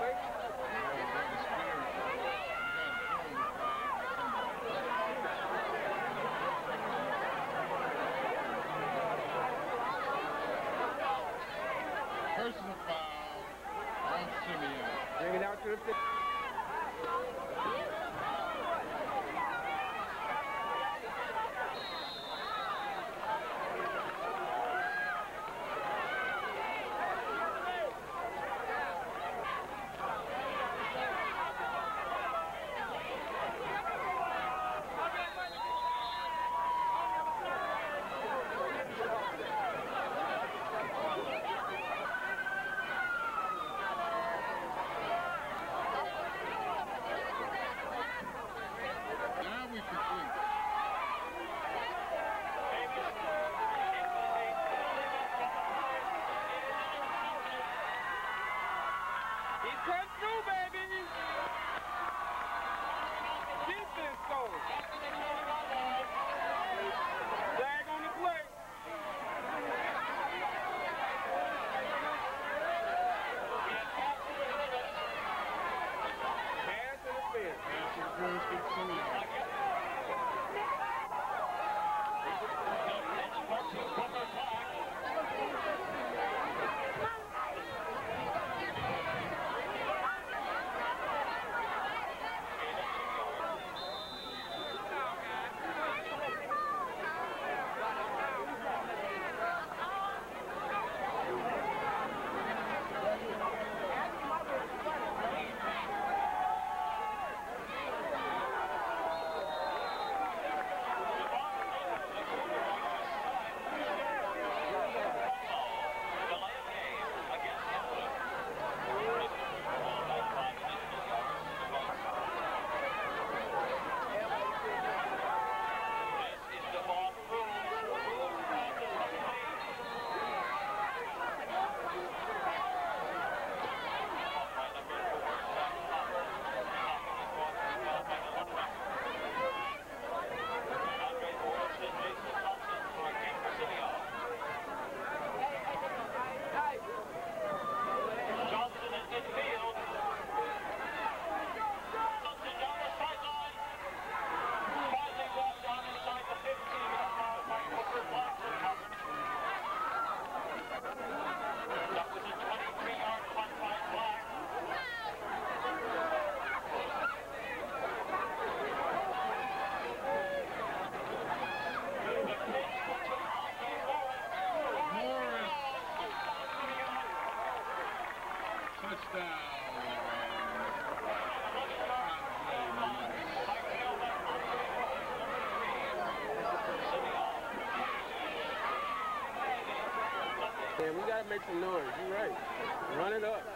Thank you. Bruins big silly. make some noise. You're right. Run it up.